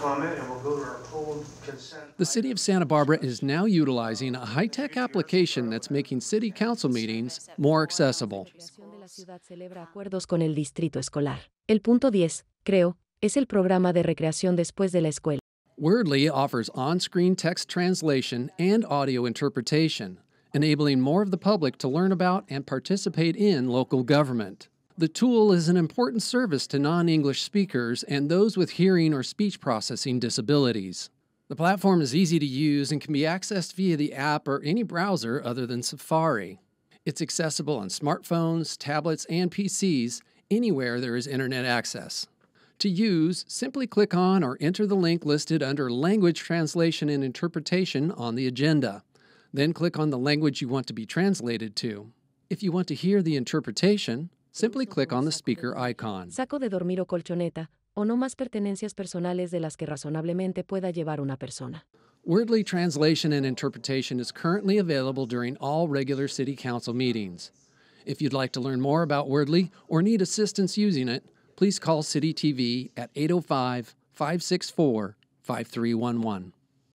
comment, and we'll go to our consent. The City of Santa Barbara is now utilizing a high tech application that's making city council meetings more accessible. La acuerdos con el distrito escolar. El punto 10, creo, es el programa de recreación después de la escuela. Wordly offers on screen text translation and audio interpretation, enabling more of the public to learn about and participate in local government. The tool is an important service to non English speakers and those with hearing or speech processing disabilities. The platform is easy to use and can be accessed via the app or any browser other than Safari. It's accessible on smartphones, tablets, and PCs anywhere there is internet access. To use, simply click on or enter the link listed under Language Translation and Interpretation on the agenda. Then click on the language you want to be translated to. If you want to hear the interpretation, simply click on the speaker icon. Saco de dormir o colchoneta, o no más pertenencias personales de las que razonablemente pueda llevar una persona. Wordly translation and interpretation is currently available during all regular City Council meetings. If you'd like to learn more about Wordly or need assistance using it, please call City TV at 805 564 5311.